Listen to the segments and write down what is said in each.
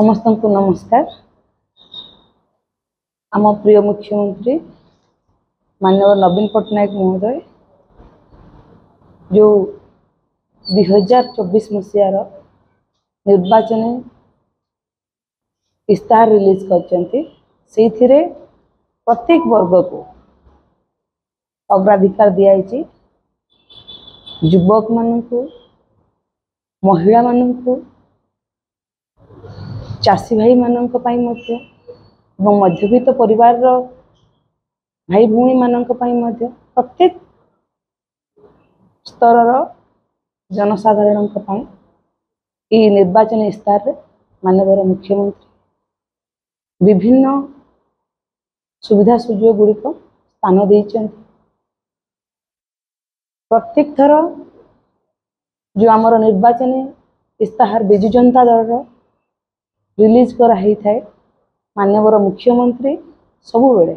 समस्त को नमस्कार आम प्रिय मुख्यमंत्री मानव नवीन पट्टनायक महोदय जो दुहजार चौबीस मसीहार निर्वाचन इस्ताहार रिलीज कर प्रत्येक वर्ग को अग्राधिकार दिखाई युवक मान महिला मानू चाषी भाई मानी मध्यवित पर भाई भी मानी प्रत्येक स्तर जनसाधारण निर्वाचन इस्तार मानवर मुख्यमंत्री विभिन्न सुविधा सुजोग गुड़िक स्थान दे प्रत्येक थर जो आम निर्वाचन इस्ताहार विजु जनता दल रहा ରିଲିଜ୍ କରାହେଇଥାଏ ମାନ୍ୟବର ମୁଖ୍ୟମନ୍ତ୍ରୀ ସବୁବେଳେ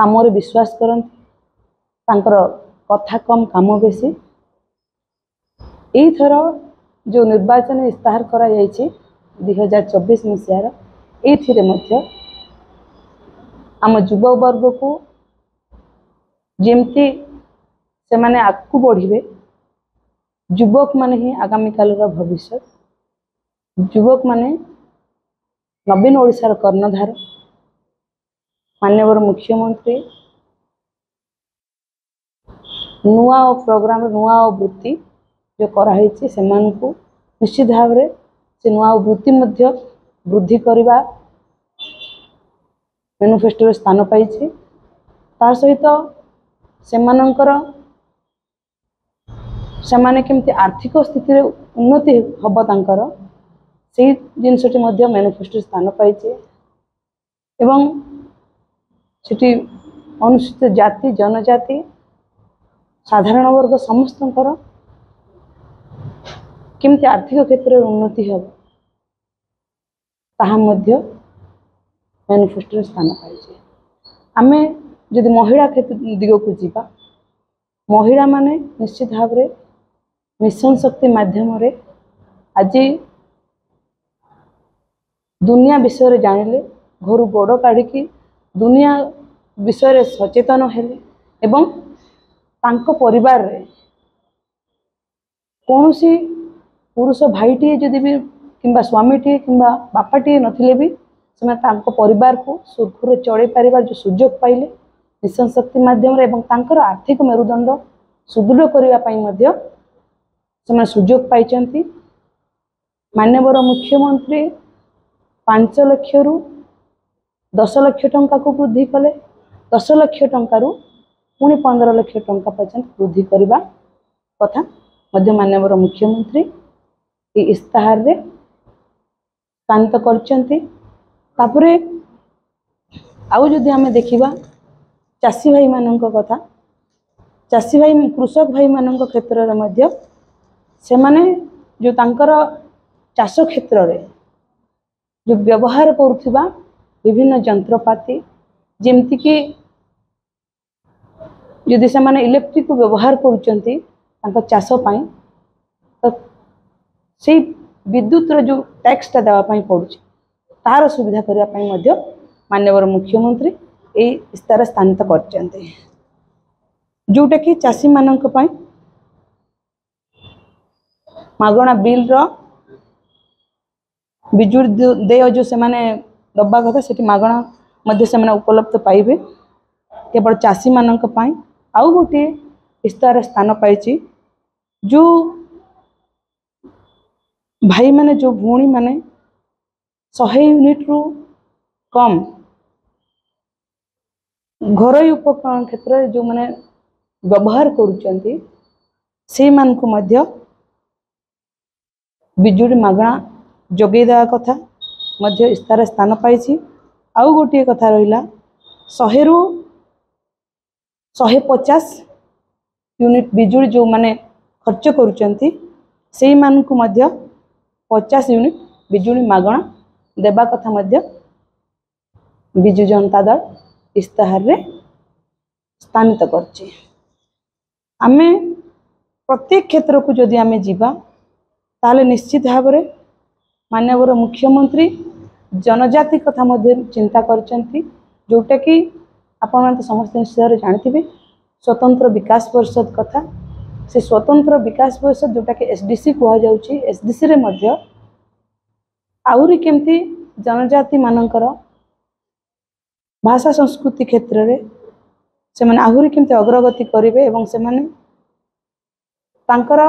କାମରେ ବିଶ୍ୱାସ କରନ୍ତି ତାଙ୍କର କଥା କମ୍ କାମ ବେଶୀ ଏଇଥର ଯେଉଁ ନିର୍ବାଚନ ଇସ୍ତାହାର କରାଯାଇଛି ଦୁଇ ହଜାର ଚବିଶ ମସିହାର ଏଇଥିରେ ମଧ୍ୟ ଆମ ଯୁବବର୍ଗକୁ ଯେମିତି ସେମାନେ ଆଗକୁ ବଢ଼ିବେ ଯୁବକମାନେ ହିଁ ଆଗାମୀକାଲିର ଭବିଷ୍ୟତ ଯୁବକ ମାନେ ନବୀନ ଓଡ଼ିଶାର କର୍ଣ୍ଣଧାର ମାନ୍ୟବର ମୁଖ୍ୟମନ୍ତ୍ରୀ ନୂଆ ଓ ପ୍ରୋଗ୍ରାମ ନୂଆ ଓ ବୃତ୍ତି ଯେଉଁ କରାହେଇଛି ସେମାନଙ୍କୁ ନିଶ୍ଚିତ ଭାବରେ ସେ ନୂଆ ଓ ବୃତ୍ତି ମଧ୍ୟ ବୃଦ୍ଧି କରିବା ମ୍ୟାନିଫେଷ୍ଟୋରେ ସ୍ଥାନ ପାଇଛି ତା ସହିତ ସେମାନଙ୍କର ସେମାନେ କେମିତି ଆର୍ଥିକ ସ୍ଥିତିରେ ଉନ୍ନତି ହେବ ତାଙ୍କର ସେହି ଜିନିଷଟି ମଧ୍ୟ ମ୍ୟାନିଫେଷ୍ଟୋରେ ସ୍ଥାନ ପାଇଛି ଏବଂ ସେଠି ଅନୁସୂଚିତ ଜାତି ଜନଜାତି ସାଧାରଣ ବର୍ଗ ସମସ୍ତଙ୍କର କେମିତି ଆର୍ଥିକ କ୍ଷେତ୍ରରେ ଉନ୍ନତି ହେବ ତାହା ମଧ୍ୟ ମ୍ୟାନିଫେଷ୍ଟୋରେ ସ୍ଥାନ ପାଇଛି ଆମେ ଯଦି ମହିଳା ଦିଗକୁ ଯିବା ମହିଳାମାନେ ନିଶ୍ଚିତ ଭାବରେ ମିଶନ ଶକ୍ତି ମାଧ୍ୟମରେ ଆଜି दुनिया विषय जान लें घर बड़ काढ़ दुनिया विषय सचेतन है पर कौन सी पुरुष भाई टे जी भी कि स्वामी टी कि बापा टे नी से पर सुखुरी चल पार जो सुजोग पाइले मिशन शक्ति मध्यम आर्थिक मेरुदंड सुदृढ़ करने सुजोग पाई मानवर मुख्यमंत्री पांच लक्ष रु दस लक्ष टा वृद्धि कले दस लक्ष टू पी पंदर लक्ष टा पर्यटन वृद्धि करने कथा मध्य मुख्यमंत्री ये इस्ताहारे शांत करपुर आम देखा चाषी भाई मान कथा चाषी भाई कृषक भाई मान क्षेत्र में जो तर चाष क्षेत्र में जो व्यवहार करूवा विभिन्न जंत्रपाति जमीक जदि से मैंने इलेक्ट्रिक को व्यवहार करसपाई विद्युत जो टैक्सटा देवाई पड़े तार सुविधा करने मानवर मुख्यमंत्री ये इस्तार स्थानित करोटा कि चाषी मानी मगणा बिल रहा विजु देय जो से दबा कथा से मगणा उपलब्ध पाइबे केवल चाषी मानी आउ गोटे इस्तार स्थान पाई जो भाई मैंने जो भूणी मैंने शहे यूनिट रु कम घर उपकरण क्षेत्र जो मैंने व्यवहार करजुड़ी मगणा जगेदे कथा मध्य इस्तार स्थान पाई आउ गोटे कथा रहा शहे रु शहे पचास यूनिट विजुड़ी जो मैंने खर्च कर पचास यूनिट विजुड़ी मगणा देवा कथा विजु जनता दल इतहारे स्थानित करें प्रत्येक क्षेत्र को जदि आम जावा निश्चित भाव ମାନ୍ୟବର ମୁଖ୍ୟମନ୍ତ୍ରୀ ଜନଜାତି କଥା ମଧ୍ୟ ଚିନ୍ତା କରିଛନ୍ତି ଯେଉଁଟାକି ଆପଣମାନେ ସମସ୍ତେ ନିଶ୍ଚୟରେ ଜାଣିଥିବେ ସ୍ୱତନ୍ତ୍ର ବିକାଶ ପରିଷଦ କଥା ସେ ସ୍ୱତନ୍ତ୍ର ବିକାଶ ପରିଷଦ ଯେଉଁଟାକି ଏସ୍ ଡି ସି କୁହାଯାଉଛି ଏସ୍ ଡି ସିରେ ମଧ୍ୟ ଆହୁରି କେମିତି ଜନଜାତିମାନଙ୍କର ଭାଷା ସଂସ୍କୃତି କ୍ଷେତ୍ରରେ ସେମାନେ ଆହୁରି କେମିତି ଅଗ୍ରଗତି କରିବେ ଏବଂ ସେମାନେ ତାଙ୍କର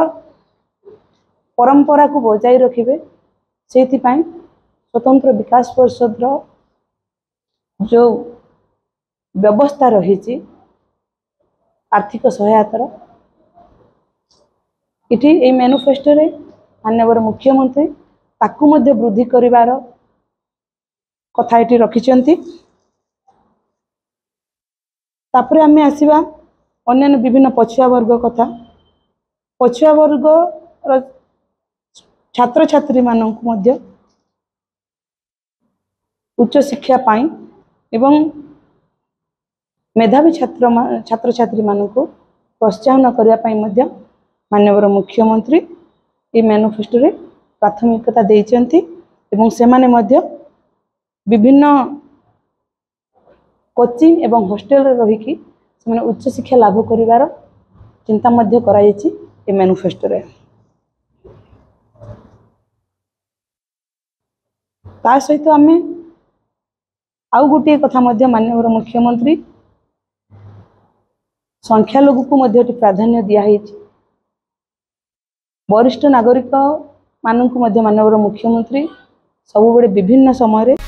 ପରମ୍ପରାକୁ ବଜାଇ ରଖିବେ ସେଇଥିପାଇଁ ସ୍ୱତନ୍ତ୍ର ବିକାଶ ପରିଷଦର ଯେଉଁ ବ୍ୟବସ୍ଥା ରହିଛି ଆର୍ଥିକ ସହାୟତାର ଏଠି ଏଇ ମ୍ୟାନିଫେଷ୍ଟୋରେ ମାନ୍ୟବର ମୁଖ୍ୟମନ୍ତ୍ରୀ ତାକୁ ମଧ୍ୟ ବୃଦ୍ଧି କରିବାର କଥା ଏଠି ରଖିଛନ୍ତି ତାପରେ ଆମେ ଆସିବା ଅନ୍ୟାନ୍ୟ ବିଭିନ୍ନ ପଛୁଆ ବର୍ଗ କଥା ପଛୁଆ ବର୍ଗର ଛାତ୍ରଛାତ୍ରୀମାନଙ୍କୁ ମଧ୍ୟ ଉଚ୍ଚଶିକ୍ଷା ପାଇଁ ଏବଂ ମେଧାବୀ ଛାତ୍ର ଛାତ୍ରଛାତ୍ରୀମାନଙ୍କୁ ପ୍ରୋତ୍ସାହନ କରିବା ପାଇଁ ମଧ୍ୟ ମାନ୍ୟବର ମୁଖ୍ୟମନ୍ତ୍ରୀ এই ম্যানিফেস্টোরে প্রাথমিকতা দিয়েছেন এবং সেমানে মধ্য বিভিন্ন কোচিং এবং হোস্টেলরে রহিকি সে উচ্চশিক্ষা লাভ করিবার চিন্তা মধ্য করা যাইছি এই ম্যানিফেস্টোরে ତା ସହିତ ଆମେ ଆଉ ଗୋଟିଏ କଥା ମଧ୍ୟ ମାନ୍ୟବର ମୁଖ୍ୟମନ୍ତ୍ରୀ ସଂଖ୍ୟାଲଘୁକୁ ମଧ୍ୟ ଏଠି ପ୍ରାଧାନ୍ୟ ଦିଆହେଇଛି ବରିଷ୍ଠ ନାଗରିକମାନଙ୍କୁ ମଧ୍ୟ ମାନ୍ୟବର ମୁଖ୍ୟମନ୍ତ୍ରୀ ସବୁବେଳେ ବିଭିନ୍ନ ସମୟରେ